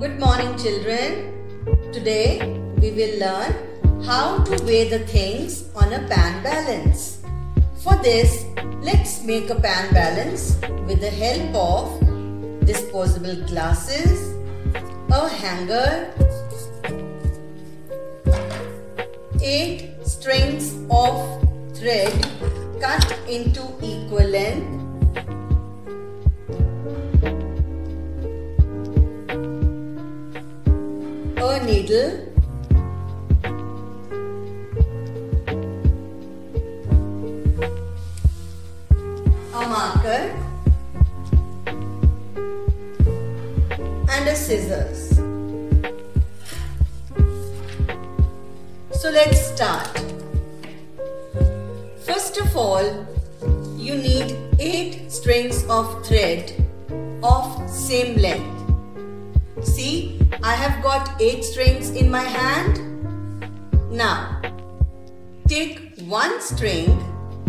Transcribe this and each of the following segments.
Good morning children. Today we will learn how to weigh the things on a pan balance. For this, let's make a pan balance with the help of disposable glasses, a hanger, 8 strings of thread cut into equal length a marker and a scissors. So let's start. First of all you need 8 strings of thread of same length See, I have got 8 strings in my hand. Now, take one string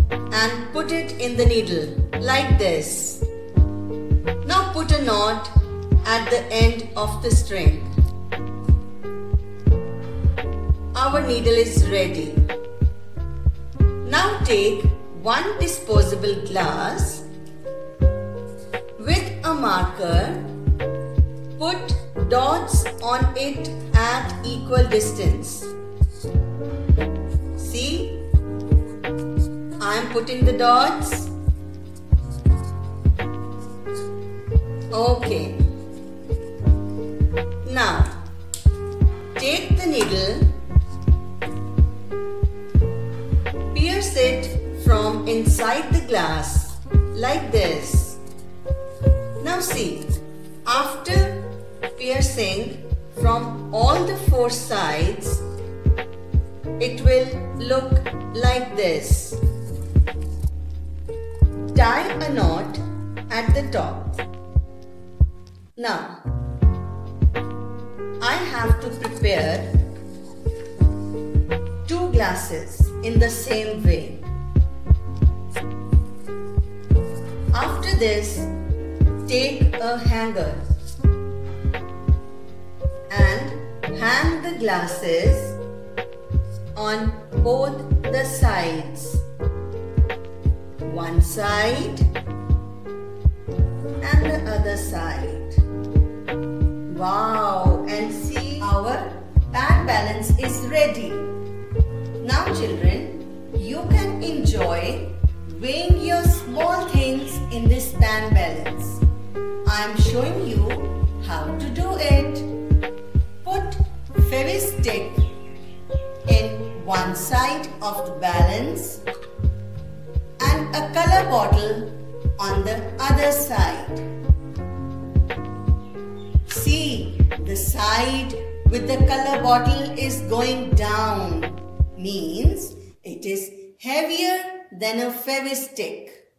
and put it in the needle like this. Now put a knot at the end of the string. Our needle is ready. Now take one disposable glass with a marker Put dots on it at equal distance. See? I am putting the dots. Okay. Now, take the needle, pierce it from inside the glass like this. Now see, after piercing from all the four sides, it will look like this. Tie a knot at the top. Now, I have to prepare two glasses in the same way. After this, take a hanger hang the glasses on both the sides. One side and the other side. Wow! And see our pan balance is ready. Now children, you can enjoy weighing your small Fevi-stick in one side of the balance and a color bottle on the other side. See, the side with the color bottle is going down means it is heavier than a Fevi-stick.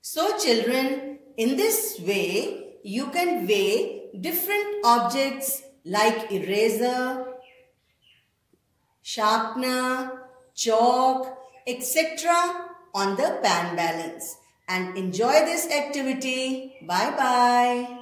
So children, in this way, you can weigh different objects like eraser, sharpener, chalk, etc. on the pan balance. And enjoy this activity. Bye-bye.